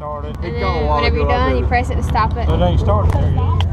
started. And It then while whenever you're done, did you press it to stop it. So it ain't started there yet. You guys